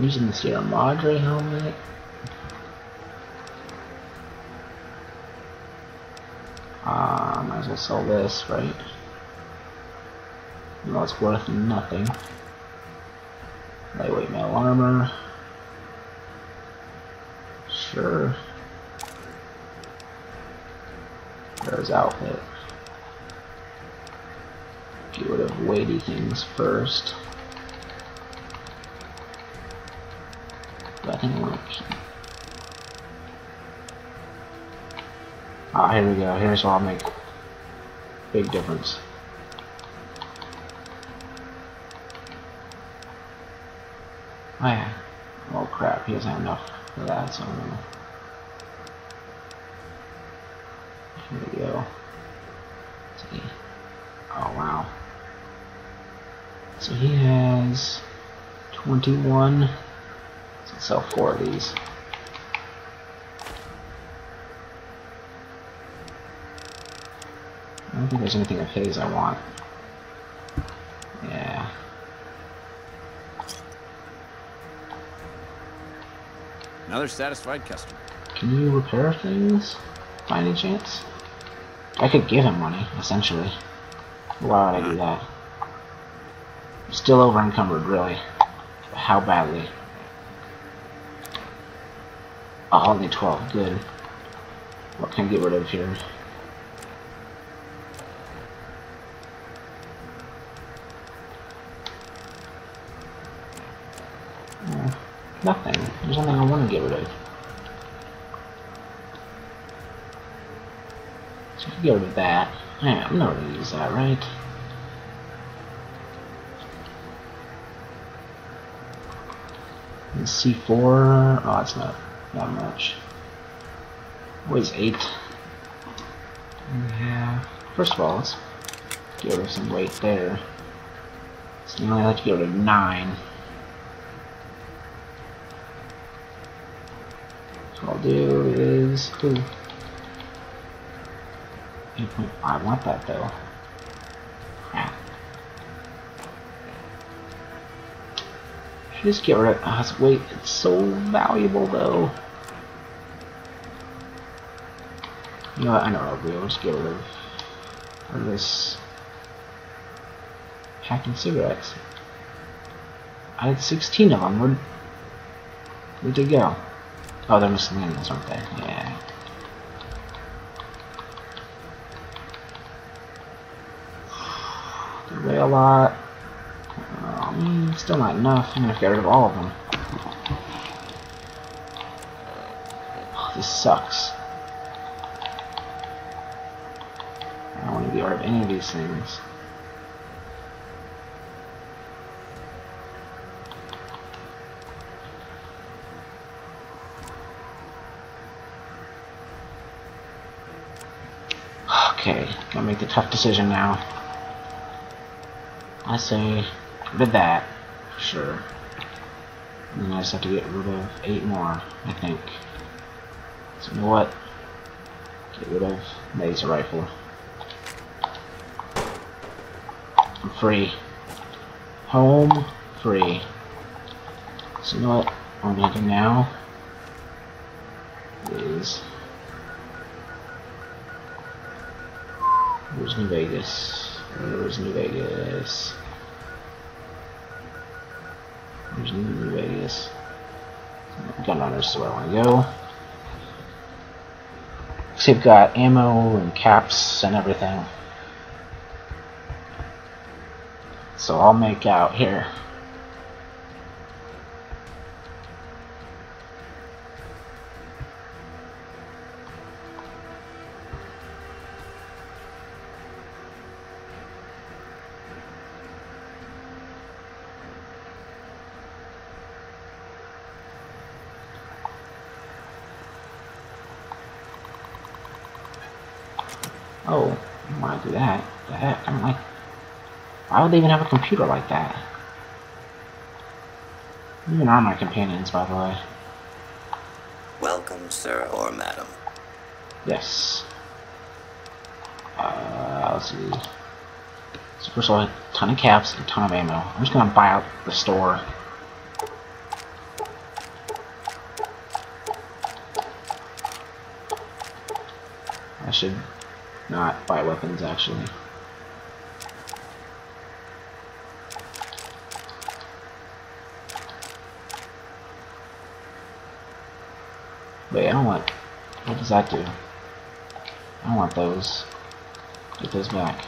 I'm using the Sierra Madre helmet. Uh, might as well sell this, right? No, it's worth nothing. Lightweight metal armor. Sure. There's outfit. Get rid of weighty things first. Keep. Ah, here we go. Here's where I'll make big difference. Oh yeah. Oh crap, he doesn't have enough for that, so I'm gonna... Here we go. Let's see. Oh wow. So he has 21. Let's sell four of these. I don't think there's anything of his I want. Yeah. Another satisfied customer. Can you repair things by any chance? I could give him money, essentially. Why would I do that? I'm still over encumbered, really. How badly? Oh, only 12. Good. What can I get rid of here? Uh, nothing. There's nothing I want to get rid of. So I can get rid of that. Yeah, I'm not going to use that, right? And C4, oh, it's not that much. Weighs 8. Yeah. First of all, let's get rid of some weight there. So now I like to get rid of 9. So what I'll do is... Ooh. 8.5. I want that though. Should just get rid of uh, Wait, It's so valuable though. You know what? I know what I'll do. I'll just get rid of, of this packing cigarettes. I had 16 of them. Where'd, where'd they go? Oh, they're miscellaneous, aren't they? Yeah. They weigh a lot. Um, still not enough. I'm gonna get rid of all of them. Oh, this sucks. I don't want to get rid of any of these things. Okay, gotta make the tough decision now. I say get that, sure. And then I just have to get rid of eight more, I think. So you know what? Get rid of laser rifle. I'm free. Home free. So you know what I'm gonna do now is where's New Vegas? Where's New Vegas? New Vegas? Gun runners is where I want to go. See, I've got ammo and caps and everything. So I'll make out here. Oh, I don't want to do that. The heck? I'm like, why would they even have a computer like that? Even and are my companions, by the way. Welcome, sir or madam. Yes. Uh, let's see. So first of all, a ton of caps and a ton of ammo. I'm just gonna buy out the store. I should not buy weapons actually. Wait, I don't want... What does that do? I don't want those. Get those back.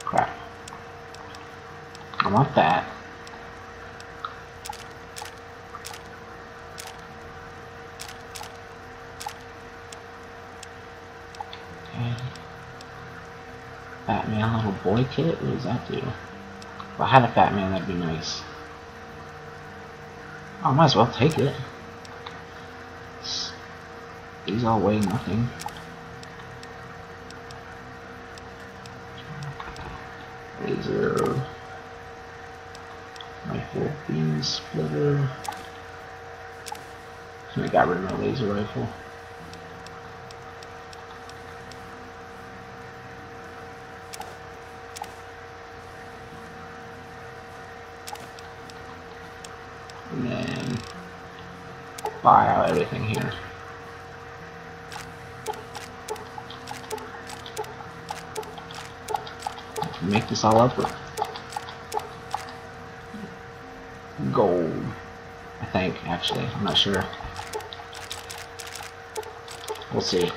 Crap. I want that. Fat Man little boy kit? What does that do? If I had a Fat Man, that'd be nice. I might as well take it. These all weigh nothing. Laser. Rifle beam splitter. I got rid of my laser rifle. And then buy out everything here. make this all up with gold. I think, actually. I'm not sure. We'll see.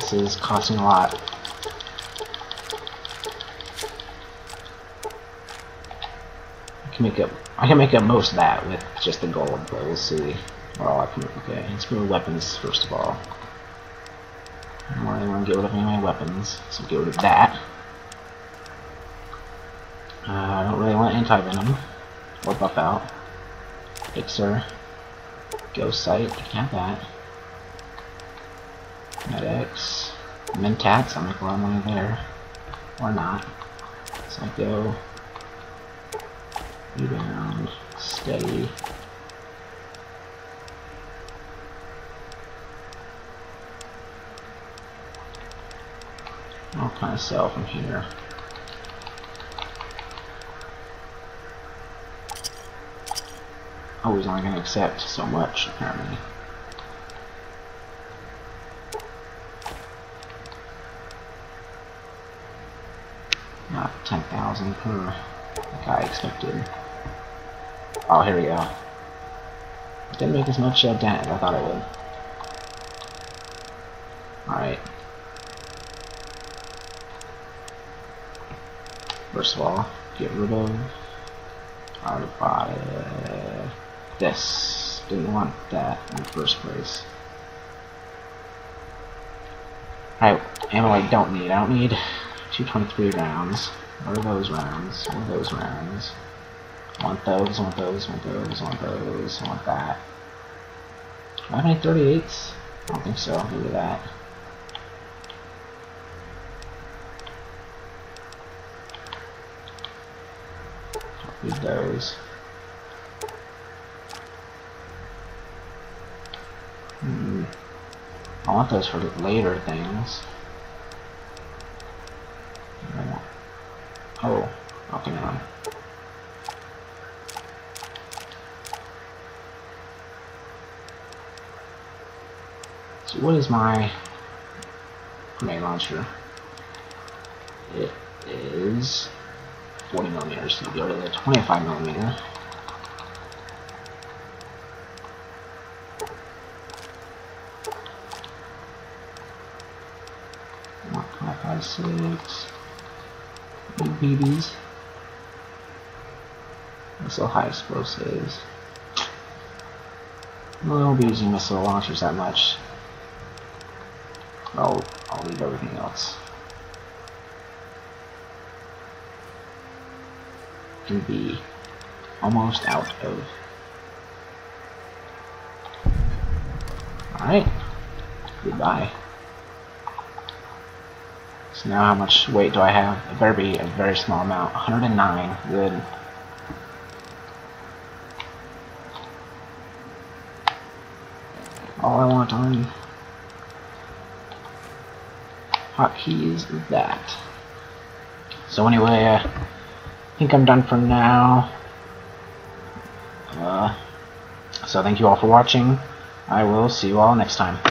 This is costing a lot. I can make up I can make up most of that with just the gold, but we'll see. Well, I can okay, let's move weapons first of all. I don't really want to get rid of any of my weapons, so get rid of that. Uh, I don't really want anti-venom or Buffout. Fixer. Ghost sight, I can have that. Med-X. Mentats, I'll make a lot of money there. Or not. Psycho. Rebound. Steady. I'll kind of sell from here. Oh, he's only going to accept so much, apparently. Not 10,000 per, like I expected. Oh, here we go. Didn't make as much uh, dent as I thought it would. Alright. First of all, get rid of bought it. This didn't want that in the first place. Alright, ammo I don't need. I don't need 223 rounds. What are those rounds? What are those rounds? Want those, want those, want those, want those, want that. Do I have any 38s? I don't think so. I'll do that. Need those. Hmm. I want those for later things. Oh, okay, now. So what is my grenade launcher? It is 40 millimeters. So go to the 25 millimeter. Six. Big BBs. Missile high explosives. I won't be using missile launchers that much. I'll, I'll leave everything else. Can be almost out of. Alright. Goodbye. So now how much weight do I have? It better be a very small amount. 109. Good. All I want on is that. So anyway, uh, I think I'm done for now. Uh, so thank you all for watching. I will see you all next time.